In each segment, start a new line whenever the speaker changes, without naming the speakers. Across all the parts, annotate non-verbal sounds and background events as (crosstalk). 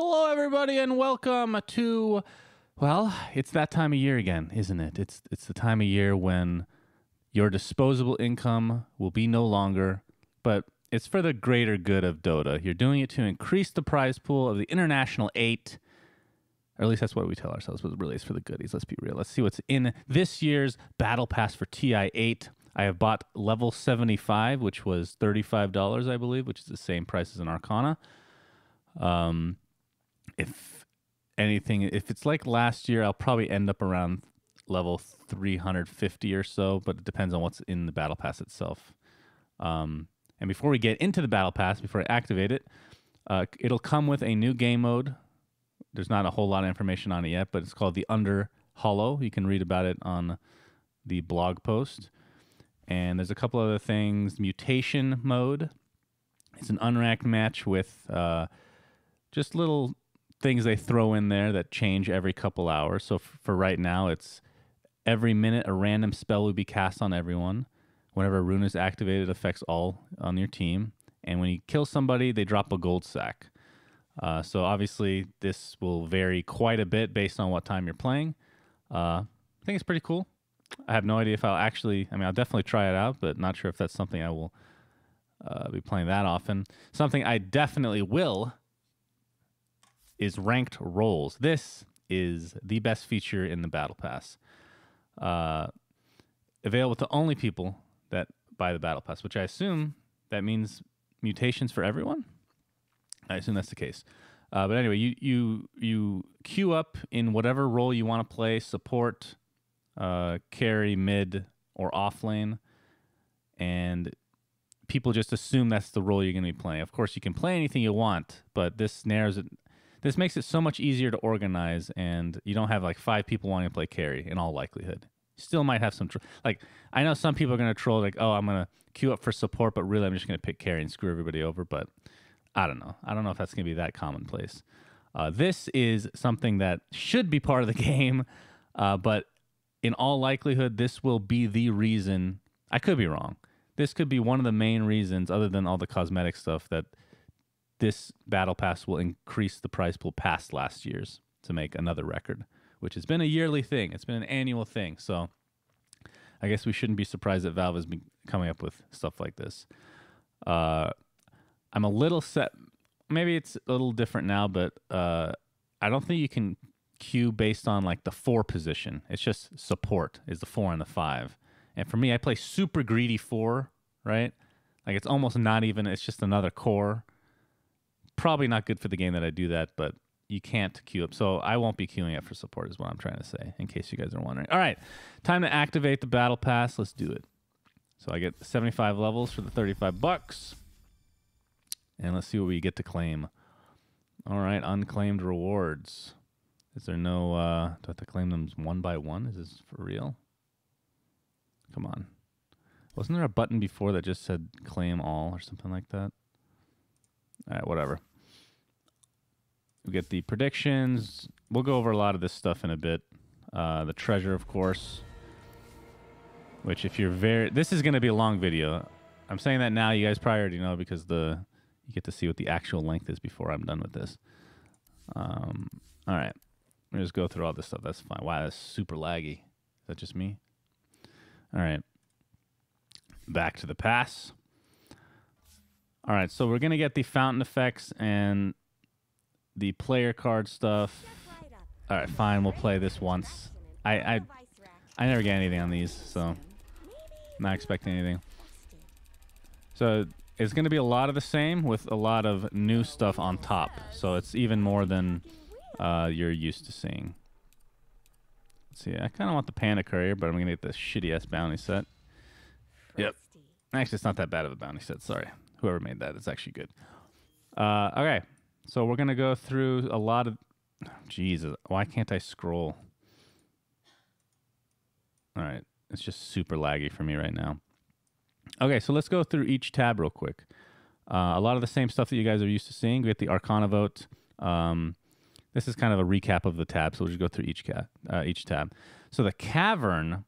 Hello, everybody, and welcome to. Well, it's that time of year again, isn't it? It's it's the time of year when your disposable income will be no longer, but it's for the greater good of Dota. You're doing it to increase the prize pool of the International Eight, or at least that's what we tell ourselves. But really, it's for the goodies. Let's be real. Let's see what's in this year's Battle Pass for TI Eight. I have bought level 75, which was $35, I believe, which is the same price as an Arcana. Um, if anything, if it's like last year, I'll probably end up around level 350 or so, but it depends on what's in the battle pass itself. Um, and before we get into the battle pass, before I activate it, uh, it'll come with a new game mode. There's not a whole lot of information on it yet, but it's called the Under Hollow. You can read about it on the blog post. And there's a couple other things. Mutation mode. It's an unranked match with uh, just little things they throw in there that change every couple hours. So f- for right now, it's every minute a random spell will be cast on everyone. Whenever a rune is activated, it affects all on your team. And when you kill somebody, they drop a gold sack. Uh, so obviously, this will vary quite a bit based on what time you're playing. Uh, I think it's pretty cool. I have no idea if I'll actually. I mean, I'll definitely try it out, but not sure if that's something I will uh, be playing that often. Something I definitely will is ranked roles. This is the best feature in the Battle Pass. Uh, available to only people that buy the Battle Pass, which I assume that means mutations for everyone. I assume that's the case. Uh, but anyway, you you you queue up in whatever role you want to play: support, uh, carry, mid, or off lane, and people just assume that's the role you're going to be playing. Of course, you can play anything you want, but this narrows it. This makes it so much easier to organize, and you don't have like five people wanting to play carry in all likelihood. Still might have some tr- like I know some people are going to troll like, oh, I'm going to queue up for support, but really I'm just going to pick carry and screw everybody over. But I don't know. I don't know if that's going to be that commonplace. Uh, this is something that should be part of the (laughs) game, uh, but in all likelihood, this will be the reason. I could be wrong. This could be one of the main reasons, other than all the cosmetic stuff, that this battle pass will increase the prize pool past last year's to make another record, which has been a yearly thing. It's been an annual thing. So I guess we shouldn't be surprised that Valve has been coming up with stuff like this. Uh, I'm a little set. Maybe it's a little different now, but uh, I don't think you can queue based on like the four position. It's just support is the four and the five. And for me, I play super greedy four, right? Like it's almost not even. It's just another core. Probably not good for the game that I do that, but you can't queue up. So I won't be queuing up for support, is what I'm trying to say, in case you guys are wondering. All right, time to activate the battle pass. Let's do it. So I get 75 levels for the 35 bucks. And let's see what we get to claim. All right, unclaimed rewards. Is there no, uh, do I have to claim them one by one? Is this for real? Come on. Wasn't there a button before that just said claim all or something like that? All right, whatever. We get the predictions. We'll go over a lot of this stuff in a bit. Uh, the treasure, of course. Which, if you're very, this is going to be a long video. I'm saying that now. You guys probably already know because the you get to see what the actual length is before I'm done with this. Um, all right, let me just go through all this stuff. That's fine. Wow, that's super laggy. Is that just me? All right, back to the pass. All right, so we're gonna get the fountain effects and the player card stuff. All right, fine. We'll play this once. I I, I never get anything on these, so not expecting anything. So it's going to be a lot of the same with a lot of new stuff on top. So it's even more than uh, you're used to seeing. Let's see. I kind of want the Panda Courier, but I'm going to get the shitty ass bounty set. Yep. Actually, it's not that bad of a bounty set. Sorry. Whoever made that, it's actually good. Uh, okay. So we're going to go through a lot of. Jesus. Why can't I scroll? All right. It's just super laggy for me right now. Okay, so let's go through each tab real quick. Uh, a lot of the same stuff that you guys are used to seeing. We get the Arcana vote. Um, this is kind of a recap of the tab, so we'll just go through each uh, each tab. So the cavern,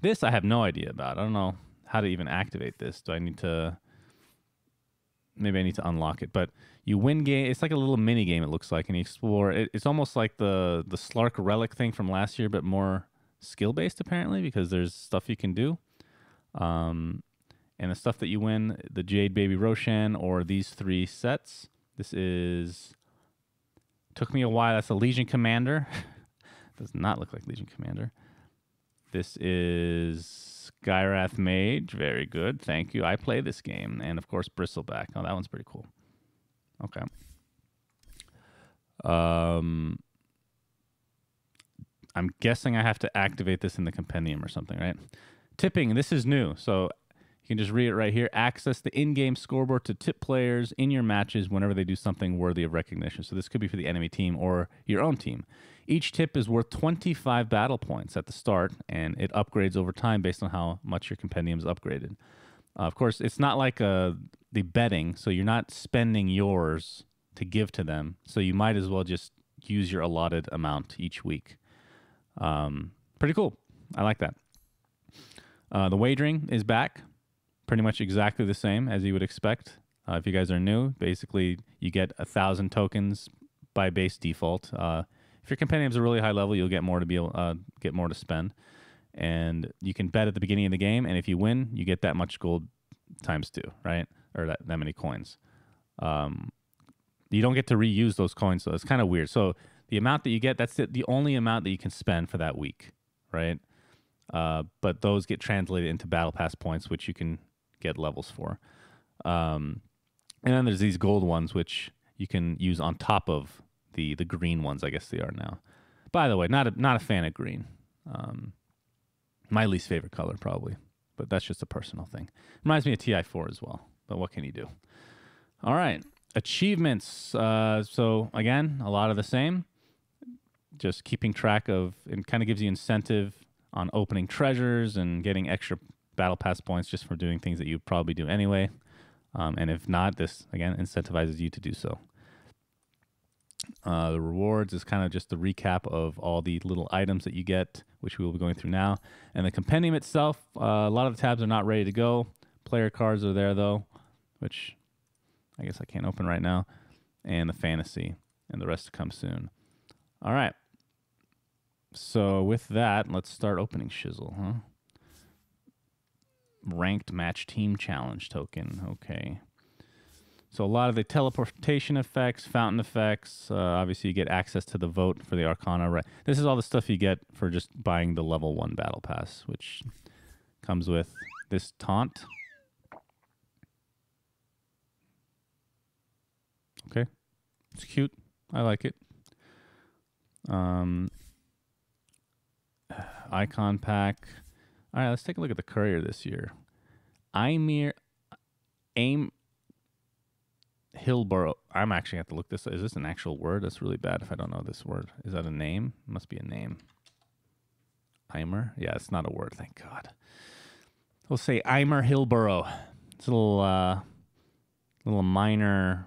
this I have no idea about. I don't know how to even activate this. Do I need to? Maybe I need to unlock it. But you win game. It's like a little mini game. It looks like, and you explore. It, it's almost like the the Slark Relic thing from last year, but more skill based apparently because there's stuff you can do. Um, and the stuff that you win, the Jade Baby Roshan or these three sets. This is took me a while. That's a Legion Commander. (laughs) Does not look like Legion Commander. This is Skywrath Mage. Very good. Thank you. I play this game. And of course, Bristleback. Oh, that one's pretty cool. Okay. Um, I'm guessing I have to activate this in the compendium or something, right? Tipping, this is new. So you can just read it right here. Access the in game scoreboard to tip players in your matches whenever they do something worthy of recognition. So this could be for the enemy team or your own team. Each tip is worth 25 battle points at the start, and it upgrades over time based on how much your compendium is upgraded. Uh, of course, it's not like uh, the betting, so you're not spending yours to give to them. So you might as well just use your allotted amount each week. Um, pretty cool. I like that. Uh, the wagering is back, pretty much exactly the same as you would expect. Uh, if you guys are new, basically you get a thousand tokens by base default. Uh, if your compendium's a really high level, you'll get more to be able, uh, get more to spend, and you can bet at the beginning of the game. And if you win, you get that much gold times two, right? Or that, that many coins. Um, you don't get to reuse those coins, so it's kind of weird. So the amount that you get, that's the, the only amount that you can spend for that week, right? Uh, but those get translated into battle pass points, which you can get levels for. Um, and then there's these gold ones, which you can use on top of the the green ones. I guess they are now. By the way, not a, not a fan of green. Um, my least favorite color, probably, but that's just a personal thing. Reminds me of TI4 as well. But what can you do? All right, achievements. Uh, so again, a lot of the same just keeping track of and kind of gives you incentive on opening treasures and getting extra battle pass points just for doing things that you probably do anyway. Um, and if not, this again incentivizes you to do so. Uh, the rewards is kind of just the recap of all the little items that you get, which we will be going through now. And the compendium itself, uh, a lot of the tabs are not ready to go. Player cards are there though, which I guess I can't open right now. And the fantasy, and the rest to come soon. All right. So with that, let's start opening Shizzle, huh? Ranked match team challenge token. Okay. So a lot of the teleportation effects, fountain effects. Uh, obviously, you get access to the vote for the Arcana. Right. This is all the stuff you get for just buying the level one battle pass, which comes with this taunt. Okay, it's cute. I like it. Um, (sighs) icon pack. All right, let's take a look at the courier this year. Imir, Aim, Hillborough. I'm actually have to look this. Is this an actual word? That's really bad if I don't know this word. Is that a name? It must be a name. Eimer. Yeah, it's not a word. Thank God. We'll say Eimer Hillborough. It's a little, uh, little minor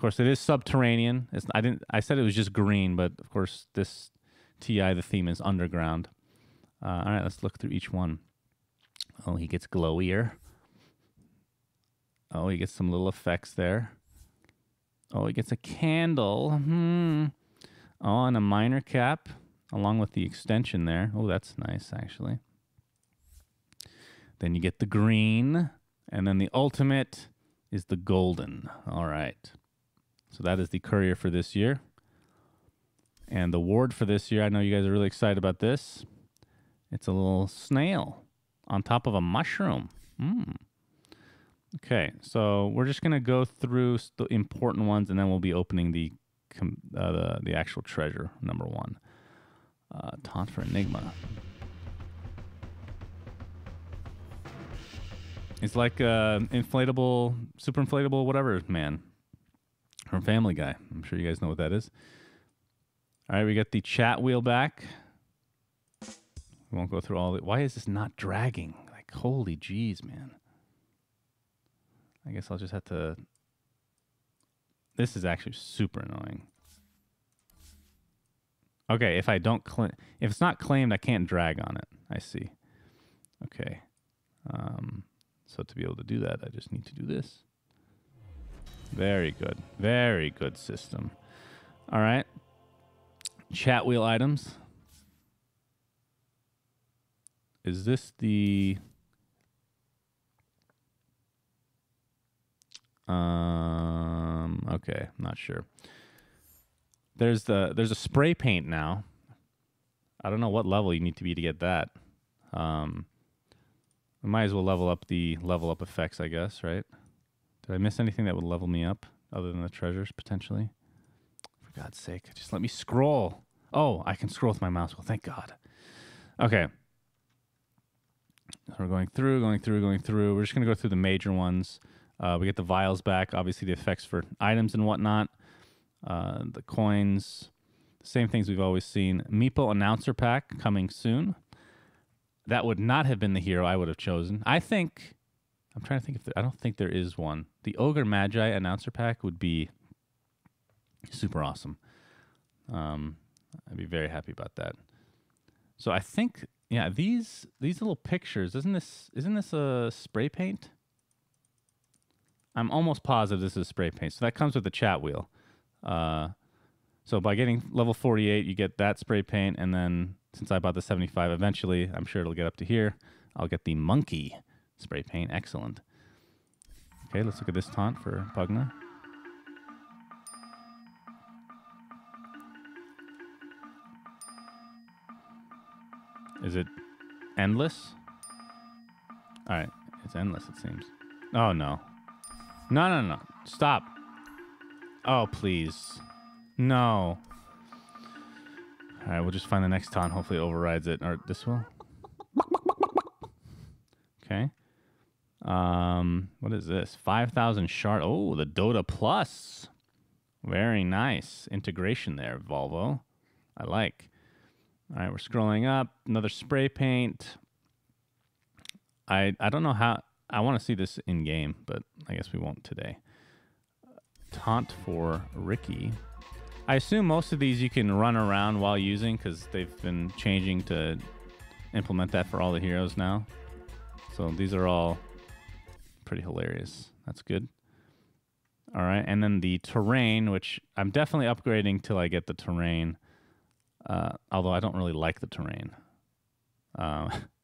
of course, it is subterranean. It's, I didn't. I said it was just green, but of course, this TI the theme is underground. Uh, all right, let's look through each one. Oh, he gets glowier. Oh, he gets some little effects there. Oh, he gets a candle. Hmm. Oh, and a miner cap along with the extension there. Oh, that's nice, actually. Then you get the green, and then the ultimate is the golden. All right. So that is the courier for this year. And the ward for this year, I know you guys are really excited about this. It's a little snail on top of a mushroom. Mm. Okay, so we're just gonna go through the important ones, and then we'll be opening the uh, the, the actual treasure number one. Uh, taunt for Enigma. It's like uh, inflatable, super inflatable, whatever, man from Family Guy. I'm sure you guys know what that is. All right, we got the chat wheel back. We won't go through all the. Why is this not dragging? Like, holy jeez, man. I guess I'll just have to. This is actually super annoying. Okay, if I don't claim, if it's not claimed, I can't drag on it. I see. Okay. Um, So to be able to do that, I just need to do this. Very good. Very good system. All right. Chat wheel items. Is this the um okay, not sure. There's the there's a spray paint now. I don't know what level you need to be to get that. Um we might as well level up the level up effects, I guess, right? Did I miss anything that would level me up other than the treasures potentially? For God's sake, just let me scroll. Oh, I can scroll with my mouse. Well, thank God. Okay. So we're going through, going through, going through. We're just going to go through the major ones. Uh, we get the vials back, obviously, the effects for items and whatnot, uh, the coins, same things we've always seen. Meepo announcer pack coming soon. That would not have been the hero I would have chosen. I think, I'm trying to think if there, I don't think there is one. The Ogre Magi announcer pack would be super awesome. Um, I'd be very happy about that. So I think yeah, these these little pictures, isn't this isn't this a spray paint? I'm almost positive this is spray paint. So that comes with the chat wheel. Uh, so by getting level 48, you get that spray paint, and then since I bought the 75, eventually I'm sure it'll get up to here. I'll get the monkey spray paint. Excellent. Okay, let's look at this taunt for Pugna. Is it endless? All right, it's endless. It seems. Oh no, no, no, no! Stop! Oh please, no! All right, we'll just find the next taunt. Hopefully, it overrides it, or this will. Okay. Um, what is this? Five thousand shard. Oh, the Dota Plus. Very nice integration there, Volvo. I like. All right, we're scrolling up. Another spray paint. I I don't know how. I want to see this in game, but I guess we won't today. Taunt for Riki. I assume most of these you can run around while using because they've been changing to implement that for all the heroes now. So these are all pretty hilarious. That's good. All right, and then the terrain, which I'm definitely upgrading till I get the terrain. Uh, although I don't really like the terrain. Uh, (laughs)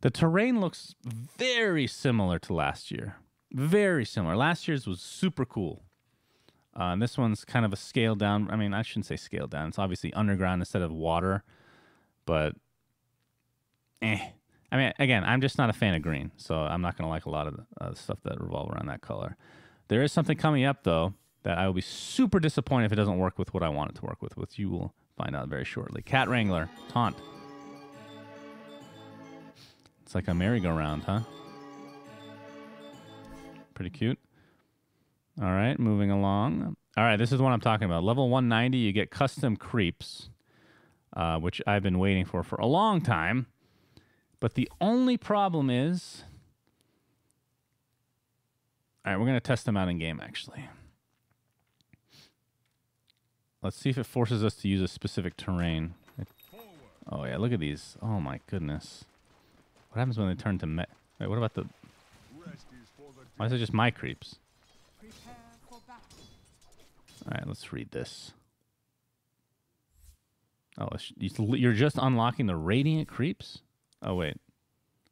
the terrain looks very similar to last year. Very similar. Last year's was super cool. Uh, and this one's kind of a scaled down. I mean, I shouldn't say scaled down. It's obviously underground instead of water, but eh. I mean, again, I'm just not a fan of green, so I'm not going to like a lot of the uh, stuff that revolve around that color. There is something coming up though that I will be super disappointed if it doesn't work with what I want it to work with, which you will find out very shortly. Cat Wrangler, Taunt. It's like a merry-go-round, huh? Pretty cute. All right, moving along. All right, this is what I'm talking about. Level 190, you get custom creeps, uh, which I've been waiting for for a long time. But the only problem is. All right, we're going to test them out in game, actually. Let's see if it forces us to use a specific terrain. Oh, yeah, look at these. Oh, my goodness. What happens when they turn to me? Wait, what about the... Why is it just my creeps? All right, let's read this. Oh, you're just unlocking the radiant creeps? Oh, wait.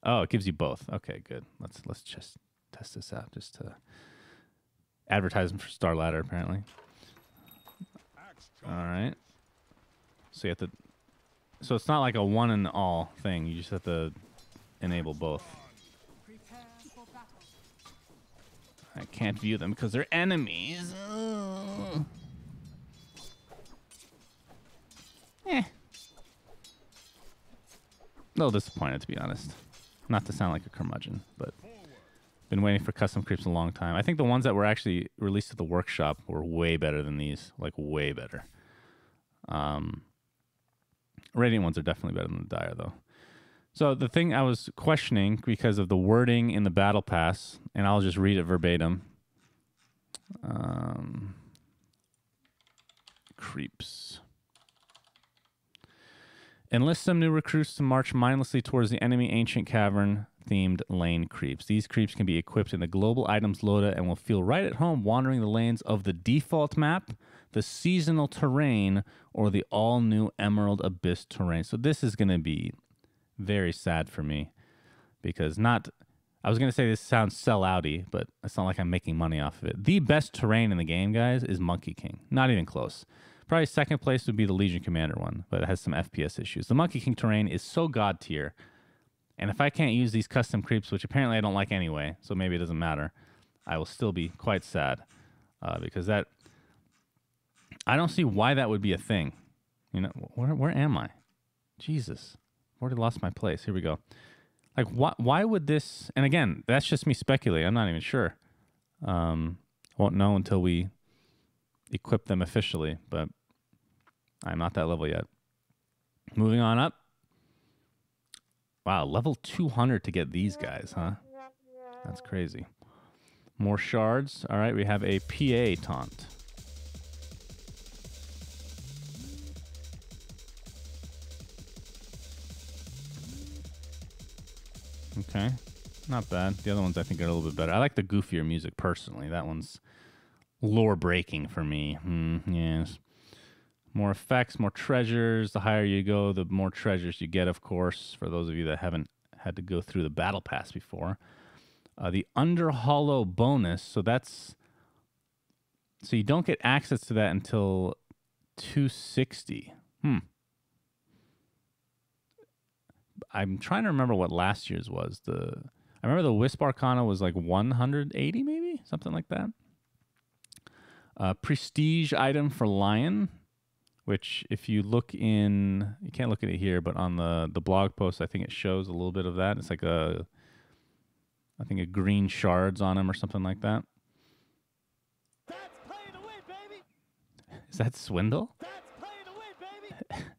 Oh, it gives you both. Okay, good. Let's let's just test this out just to advertisement for Star Ladder apparently. All right. So you have to. So it's not like a one and all thing. You just have to enable both. I can't view them because they're enemies. Ugh. Eh. A little disappointed, to be honest. Not to sound like a curmudgeon, but been waiting for custom creeps a long time. I think the ones that were actually released at the workshop were way better than these, like way better. Um, Radiant ones are definitely better than the Dire, though. So the thing I was questioning because of the wording in the battle pass, and I'll just read it verbatim. Um, creeps. Enlist some new recruits to march mindlessly towards the enemy ancient cavern. themed lane creeps. These creeps can be equipped in the global items loader and will feel right at home wandering the lanes of the default map, the seasonal terrain, or the all new Emerald Abyss terrain. So this is going to be very sad for me because not. I was going to say this sounds sell outy, but it's not like I'm making money off of it. The best terrain in the game, guys, is Monkey King. Not even close. Probably second place would be the Legion Commander one, but it has some FPS issues. The Monkey King terrain is so god tier. And if I can't use these custom creeps, which apparently I don't like anyway, so maybe it doesn't matter, I will still be quite sad uh, because that. I don't see why that would be a thing. You know, where where am I? Jesus, already lost my place. Here we go. Like, why why would this? And again, that's just me speculating. I'm not even sure. Um, won't know until we equip them officially, but I'm not that level yet. Moving on up. Wow, level 200 to get these guys, huh? That's crazy. More shards. All right, we have a PA taunt. Okay, not bad. The other ones I think are a little bit better. I like the goofier music personally. That one's lore breaking for me. Mm, yes. More effects, more treasures. The higher you go, the more treasures you get, of course, for those of you that haven't had to go through the battle pass before. Uh, the under hollow bonus, so that's so you don't get access to that until 260. Hmm. I'm trying to remember what last year's was. The I remember the Wisp Arcana was like 180, maybe something like that. Uh, prestige item for Lion, which if you look in, you can't look at it here, but on the the blog post, I think it shows a little bit of that. It's like a, I think a green shards on him or something like that.
Away,
Is that Swindle?
away, (laughs)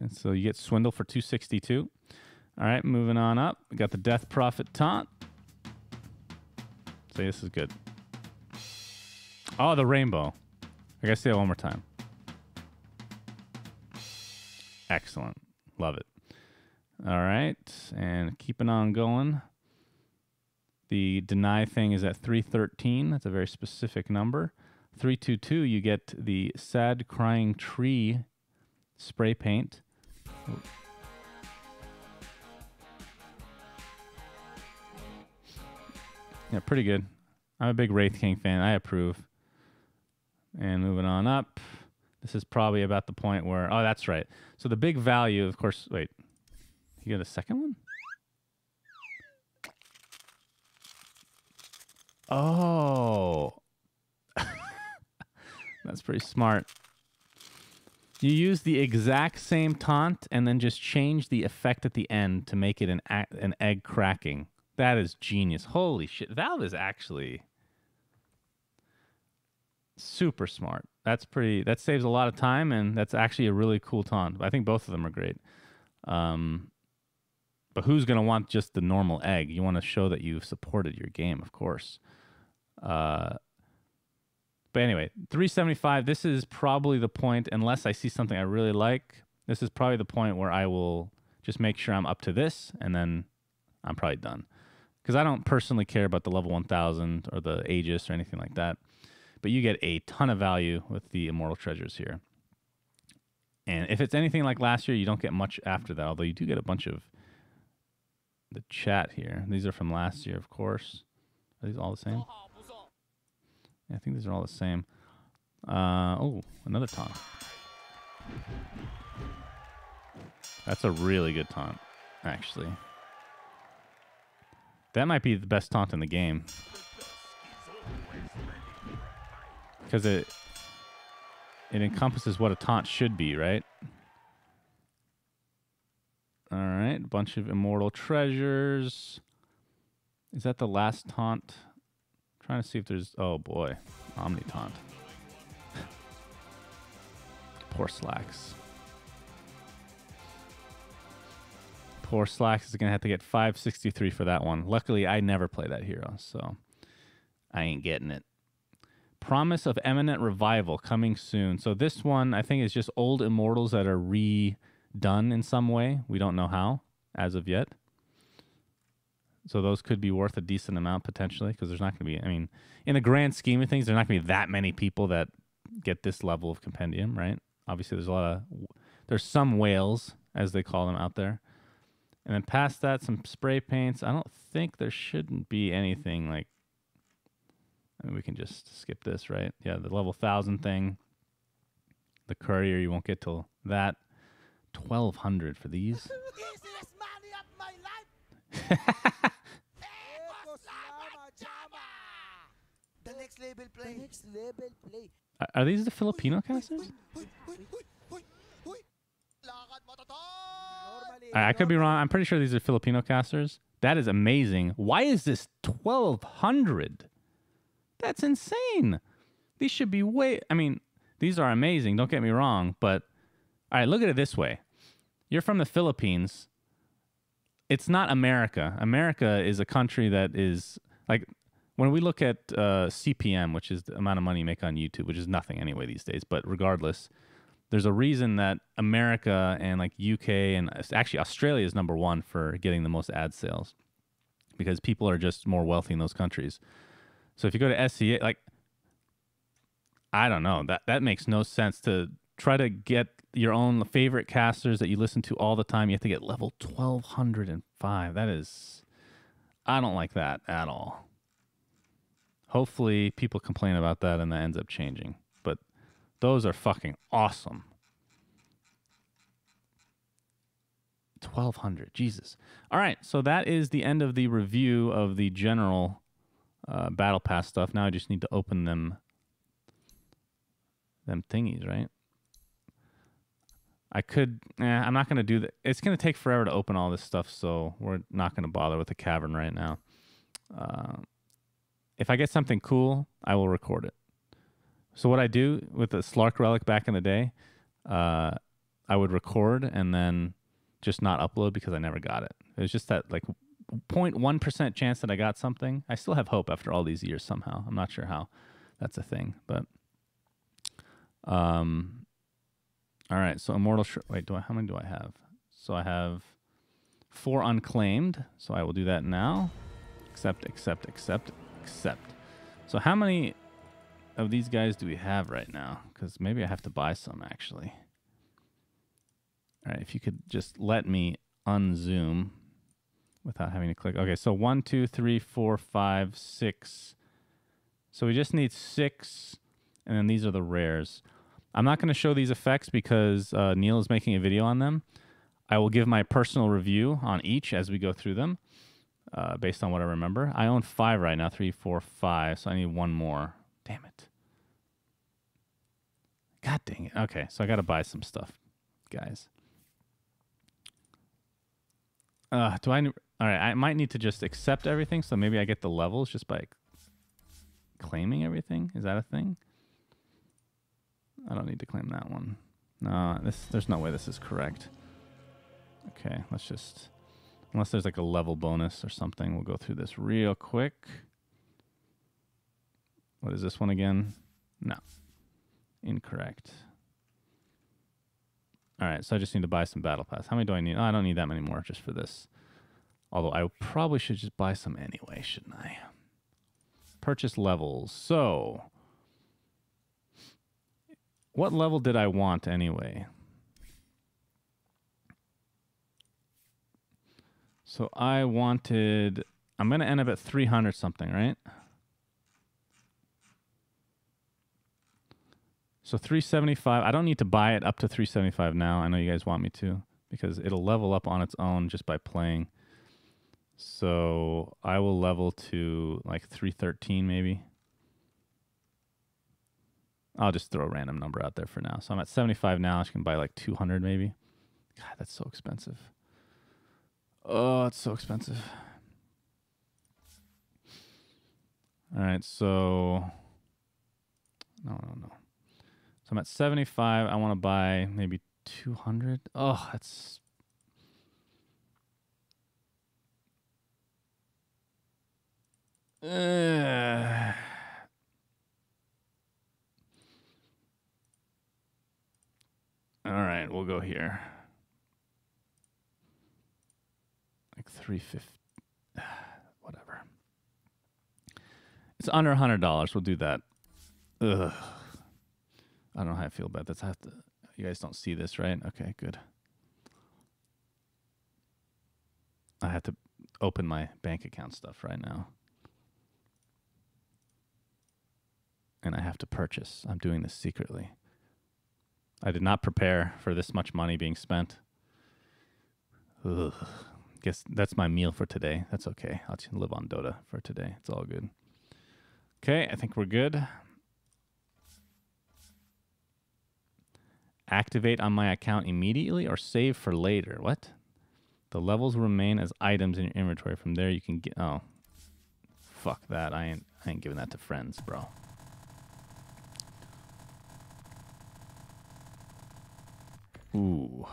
And so you get Swindle for 262. All right, moving on up. We got the Death Prophet taunt. Say this is good. Oh, the rainbow. I gotta say it one more time. Excellent. Love it. All right, and keeping on going. The deny thing is at 313. That's a very specific number. 322, you get the sad crying tree spray paint. Yeah, pretty good. I'm a big Wraith King fan. I approve. And moving on up. This is probably about the point where oh that's right. So the big value, of course wait. You get a second one? Oh. That's pretty smart. You use the exact same taunt and then just change the effect at the end to make it an an egg cracking. That is genius. Holy shit. Valve is actually super smart. That's pretty that saves a lot of time and that's actually a really cool taunt. I think both of them are great. Um but who's going to want just the normal egg? You want to show that you've supported your game, of course. Uh but anyway, 375, this is probably the point, unless I see something I really like, this is probably the point where I will just make sure I'm up to this, and then I'm probably done. Because I don't personally care about the level 1000 or the Aegis or anything like that. But you get a ton of value with the Immortal Treasures here. And if it's anything like last year, you don't get much after that, although you do get a bunch of the chat here. These are from last year, of course. Are these all the same? Yeah, I think these are all the same. Uh, oh, another taunt. That's a really good taunt, actually. That might be the best taunt in the game. Because it it encompasses what a taunt should be, right? All right, bunch of immortal treasures. Is that the last taunt? Trying to see if there's. Oh boy, Omni taunt. (laughs) Poor Slacks. Poor Slacks is gonna have to get 563 for that one. Luckily, I never play that hero, so I ain't getting it. Promise of Eminent Revival coming soon. So this one, I think, is just old immortals that are redone in some way. We don't know how as of yet. So those could be worth a decent amount potentially because there's not going to be. I mean, in the grand scheme of things, there's not going to be that many people that get this level of compendium, right? Obviously, there's a lot of there's some whales as they call them out there, and then past that, some spray paints. I don't think there shouldn't be anything like. I mean, we can just skip this, right? Yeah, the level thousand thing. The courier, you won't get till that. Twelve hundred for these. (laughs) (laughs)
Easiest money of my life. Eko Slama Jama. The next level play. The next level play.
Are- Are these the Filipino casters? I, I could be wrong. I'm pretty sure these are Filipino casters. That is amazing. Why is this 1200? That's insane. These should be way I mean, these are amazing, don't get me wrong, but all right, look at it this way. You're from the Philippines. It's not America. America is a country that is like when we look at uh, CPM, which is the amount of money you make on YouTube, which is nothing anyway these days, but regardless, there's a reason that America and like UK and actually Australia is number one for getting the most ad sales because people are just more wealthy in those countries. So if you go to SEA, like I don't know that that makes no sense to try to get your own favorite casters that you listen to all the time. You have to get level twelve hundred and five. That is, I don't like that at all. Hopefully, people complain about that and that ends up changing. But those are fucking awesome. 1200 jesus all right so that is the end of the review of the general uh, battle pass stuff now i just need to open them them thingies right i could eh, i'm not going to do that it's going to take forever to open all this stuff so we're not going to bother with the cavern right now uh, if i get something cool i will record it so what i do with the slark relic back in the day uh, i would record and then just not upload because I never got it. It was just that like 0.1% chance that I got something. I still have hope after all these years somehow. I'm not sure how that's a thing, but um all right, so immortal wait, do I how many do I have? So I have four unclaimed, so I will do that now. Accept, accept, accept, accept. So how many of these guys do we have right now? Cuz maybe I have to buy some actually. All right, if you could just let me unzoom without having to click. Okay, so one, two, three, four, five, six. So we just need six, and then these are the rares. I'm not going to show these effects because uh, Neil is making a video on them. I will give my personal review on each as we go through them, uh, based on what I remember. I own five right now, three, four, five. So I need one more. Damn it. God dang it. Okay, so I got to buy some stuff, guys. Uh, do I? All right, I might need to just accept everything. So maybe I get the levels just by claiming everything. Is that a thing? I don't need to claim that one. No, this. There's no way this is correct. Okay, let's just. Unless there's like a level bonus or something, we'll go through this real quick. What is this one again? No. Incorrect. All right, so I just need to buy some battle pass. How many do I need? Oh, I don't need that many more just for this. Although I probably should just buy some anyway, shouldn't I? Purchase levels. So, what level did I want anyway? So I wanted. I'm going to end up at 300 something, right? So 375. I don't need to buy it up to 375 now. I know you guys want me to because it'll level up on its own just by playing. So I will level to like 313 maybe. I'll just throw a random number out there for now. So I'm at 75 now. I can buy like 200 maybe. God, that's so expensive. Oh, it's so expensive. All right, so no, no, no. So I'm at 75. I want to buy maybe 200. Oh, that's uh. (sighs) All right, we'll go here. Like 350 (sighs) whatever. It's under $100. We'll do that. Ugh. I don't know how I feel about this. I have to You guys don't see this, right? Okay, good. I have to open my bank account stuff right now. And I have to purchase. I'm doing this secretly. I did not prepare for this much money being spent. Ugh. Guess that's my meal for today. That's okay. I'll just live on Dota for today. It's all good. Okay, I think we're good. Activate on my account immediately or save for later. What? The levels remain as items in your inventory. From there, you can get. Oh, fuck that! I ain't. I ain't giving that to friends, bro. Ooh,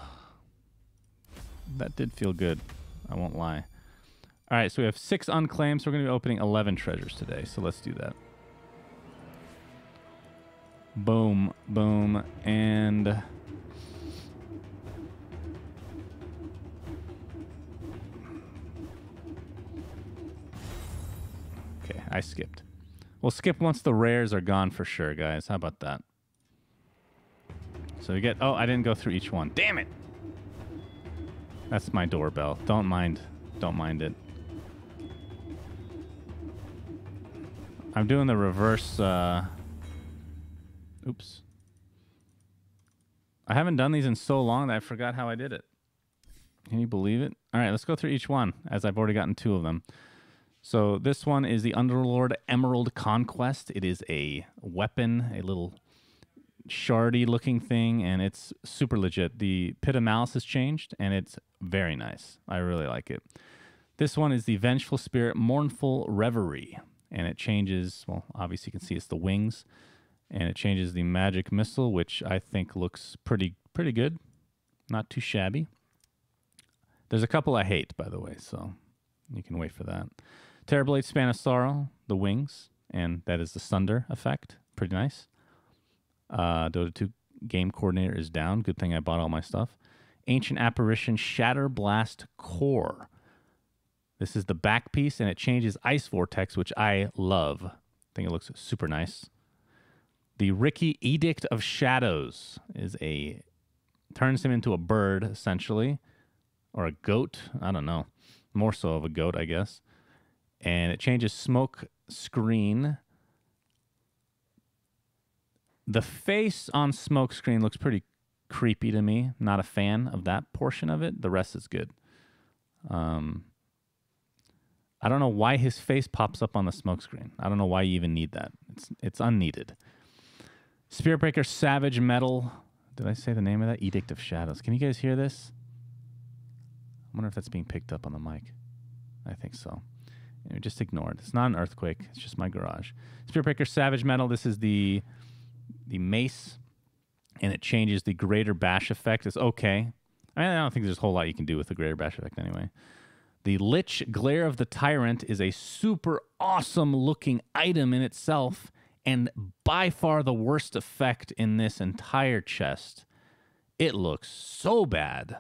that did feel good. I won't lie. All right, so we have six unclaimed. So we're going to be opening 11 treasures today. So let's do that. Boom, boom, and Okay, I skipped. We'll skip once the rares are gone for sure, guys. How about that? So we get... Oh, I didn't go through each one. Damn it! That's my doorbell. Don't mind. Don't mind it. I'm doing the reverse... Uh... Oops. I haven't done these in so long that I forgot how I did it. Can you believe it? All right, let's go through each one, as I've already gotten two of them. So this one is the Underlord Emerald Conquest. It is a weapon, a little shardy looking thing, and it's super legit. The Pit of Malice has changed, and it's very nice. I really like it. This one is the Vengeful Spirit Mournful Reverie, and it changes, well, obviously you can see it's the wings, and it changes the Magic Missile, which I think looks pretty pretty good. Not too shabby. There's a couple I hate, by the way, so you can wait for that. Terrorblade Span of Sorrow, the wings, and that is the Sunder effect. Pretty nice. Uh, Dota 2 game coordinator is down. Good thing I bought all my stuff. Ancient Apparition Shatter Blast Core. This is the back piece, and it changes Ice Vortex, which I love. I think it looks super nice. The Riki Edict of Shadows is a turns him into a bird essentially, or a goat. I don't know, more so of a goat, I guess and it changes smoke screen. The face on Smokescreen looks pretty creepy to me. Not a fan of that portion of it. The rest is good. Um, I don't know why his face pops up on the smokescreen. I don't know why you even need that. It's it's unneeded. Spiritbreaker Savage Mettle. Did I say the name of that? Edict of Shadows. Can you guys hear this? I wonder if that's being picked up on the mic. I think so. Know, just ignore it. It's not an earthquake. It's just my garage. Spiritbreaker Savage Mettle. This is the the mace, and it changes the greater bash effect. It's okay. I mean, I don't think there's a whole lot you can do with the greater bash effect anyway. The Lich Glare of the Tyrant is a super awesome looking item in itself, and by far the worst effect in this entire chest. It looks so bad.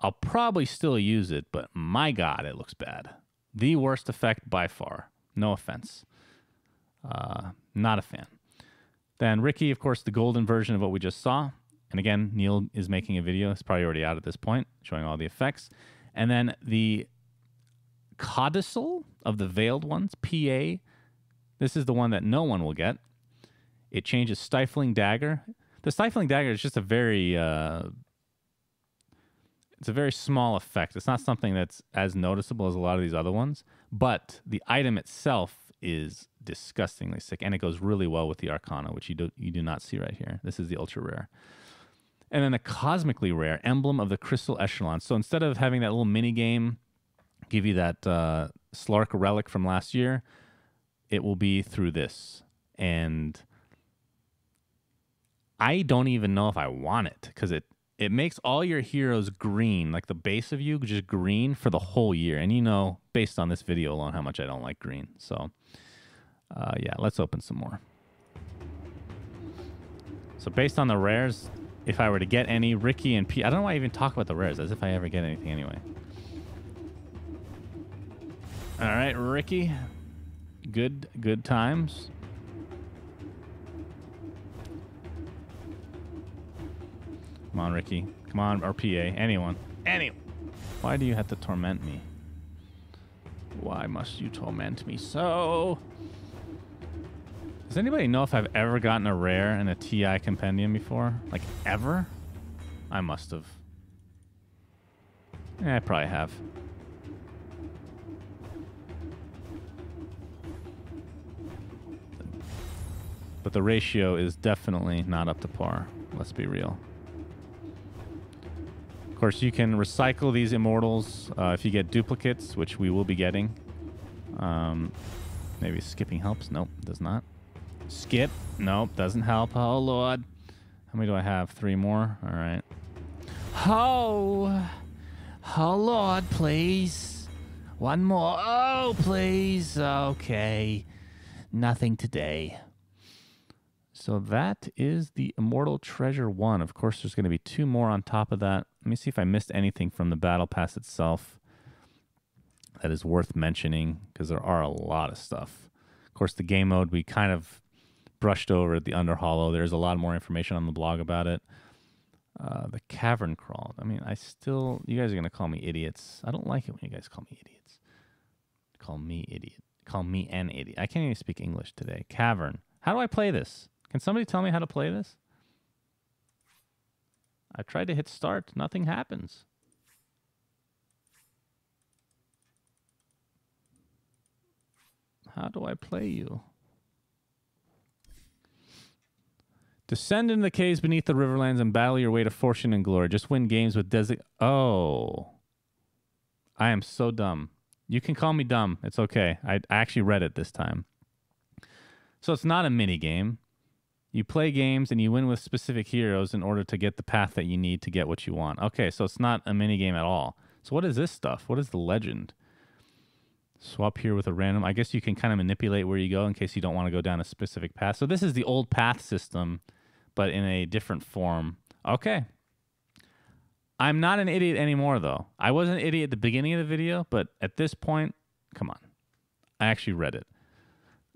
I'll probably still use it, but my god, it looks bad. The worst effect by far. No offense. Uh, not a fan. Then Riki, of course, the golden version of what we just saw. And again, Neil is making a video. It's probably already out at this point, showing all the effects. And then the Codicil of the Veiled Ones, PA. This is the one that no one will get. It changes Stifling Dagger. The Stifling Dagger is just a very uh, it's a very small effect. It's not something that's as noticeable as a lot of these other ones, but the item itself is disgustingly sick, and it goes really well with the Arcana, which you do you do not see right here. This is the ultra rare. And then the cosmically rare emblem of the crystal echelon. So instead of having that little mini game give you that uh, Slark relic from last year, it will be through this. And I don't even know if I want it because it it makes all your heroes green, like the base of you just green for the whole year. And you know, based on this video alone, how much I don't like green. So, uh, yeah, let's open some more. So based on the rares, if I were to get any, Riki and P. I don't know why I even talk about the rares, as if I ever get anything anyway. All right, Riki. Good, good times. Come on, Riki. Come on, or PA. Anyone. Anyone. Why do you have to torment me? Why must you torment me so? Does anybody know if I've ever gotten a rare in a TI compendium before? Like, ever? I must have. Yeah, I probably have. But the ratio is definitely not up to par. Let's be real. Of course, you can recycle these immortals uh, if you get duplicates, which we will be getting. Um, maybe skipping helps. Nope, does not. Skip. Nope, doesn't help. Oh, Lord. How many do I have? Three more? All right. Oh. Oh, Lord, please. One more. Oh, please. Okay. Nothing today. So that is the Immortal Treasure 1. Of course, there's going to be two more on top of that. Let me see if I missed anything from the Battle Pass itself that is worth mentioning because there are a lot of stuff. Of course, the game mode we kind of brushed over at the Underhollow. There's a lot more information on the blog about it. Uh, the Cavern Crawl. I mean, I still, you guys are going to call me idiots. I don't like it when you guys call me idiots. Call me idiot. Call me an idiot. I can't even speak English today. Cavern. How do I play this? Can somebody tell me how to play this? I tried to hit start. Nothing happens. How do I play you? Descend into the caves beneath the riverlands and battle your way to fortune and glory. Just win games with design. Oh. I am so dumb. You can call me dumb. It's okay. I, I actually read it this time. So it's not a mini game. You play games and you win with specific heroes in order to get the path that you need to get what you want. Okay, so it's not a mini game at all. So what is this stuff? What is the legend? Swap here with a random. I guess you can kind of manipulate where you go in case you don't want to go down a specific path. So this is the old path system, but in a different form. Okay. I'm not an idiot anymore, though. I was an idiot at the beginning of the video, but at this point, come on. I actually read it.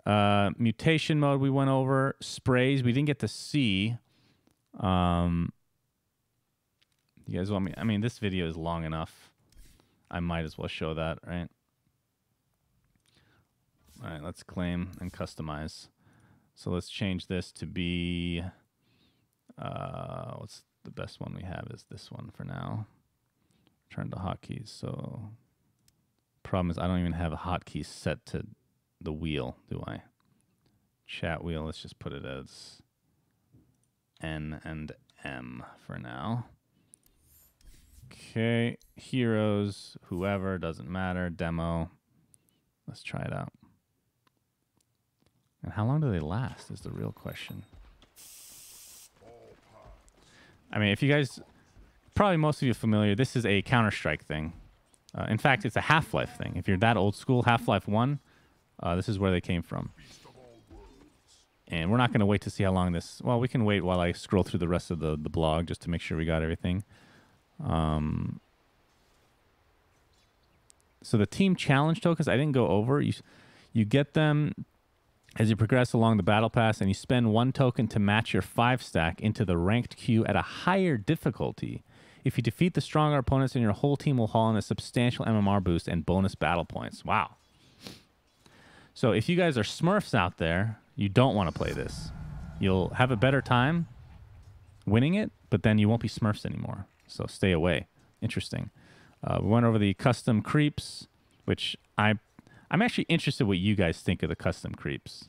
Uh, mutation mode we went over. Sprays we didn't get to see. Um, you guys want me? I mean, this video is long enough. I might as well show that, right? All right, let's claim and customize. So let's change this to be. Uh, what's the best one we have? Is this one for now? Turn to hotkeys. So, problem is I don't even have a hotkey set to the wheel, do I? Chat wheel, let's just put it as N and M for now. Okay, heroes, whoever, doesn't matter, demo. Let's try it out. And how long do they last is the real question. I mean, if you guys, probably most of you are familiar, this is a Counter-Strike thing. Uh, in fact, it's a Half-Life thing. If you're that old school, Half-Life 1, uh, this is where they came from. And we're not going to wait to see how long this... Well, we can wait while I scroll through the rest of the, the blog just to make sure we got everything. Um, so the team challenge tokens, I didn't go over. You, you get them as you progress along the battle pass, and you spend one token to match your five stack into the ranked queue at a higher difficulty. If you defeat the stronger opponents, then your whole team will haul in a substantial MMR boost and bonus battle points. Wow. So if you guys are Smurfs out there, you don't want to play this. You'll have a better time winning it, but then you won't be Smurfs anymore. So stay away. Interesting. Uh, we went over the custom creeps, which I I'm actually interested what you guys think of the custom creeps.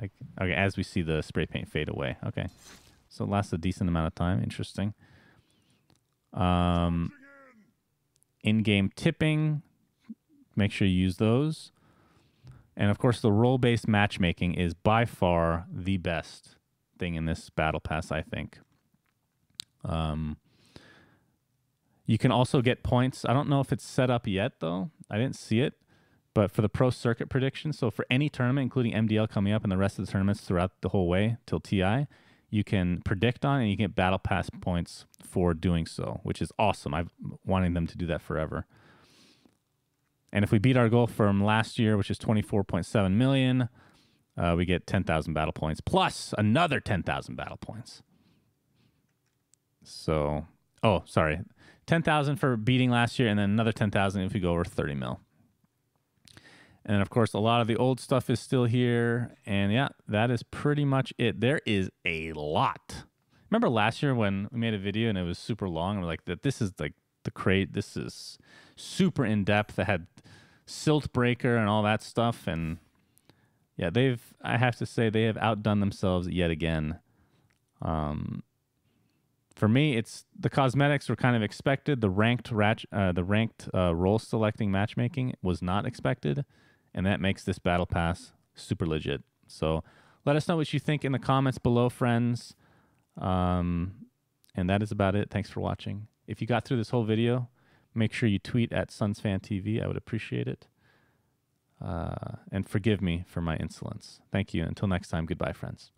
Like okay, as we see the spray paint fade away. Okay. So it lasts a decent amount of time. Interesting. Um in-game tipping. Make sure you use those. And of course, the role based matchmaking is by far the best thing in this battle pass, I think. Um, you can also get points. I don't know if it's set up yet, though. I didn't see it. But for the pro circuit prediction, so for any tournament, including MDL coming up and the rest of the tournaments throughout the whole way till TI, you can predict on, and you get battle pass points for doing so, which is awesome. I've wanting them to do that forever. And if we beat our goal from last year, which is 24.7 million, uh, we get 10,000 battle points plus another 10,000 battle points. So, oh, sorry, 10,000 for beating last year, and then another 10,000 if we go over 30 mil. And of course, a lot of the old stuff is still here. And yeah, that is pretty much it. There is a lot. Remember last year when we made a video and it was super long? We're like, that this is like the crate. This is super in depth. That had Siltbreaker and all that stuff. And yeah, they've, I have to say, they have outdone themselves yet again. Um, for me, it's the cosmetics were kind of expected. The ranked rat, uh, the ranked uh, role selecting matchmaking was not expected and that makes this battle pass super legit. So let us know what you think in the comments below, friends. Um, and that is about it. Thanks for watching. If you got through this whole video, make sure you tweet at SunsFanTV. I would appreciate it. Uh, and forgive me for my insolence. Thank you. Until next time, goodbye, friends.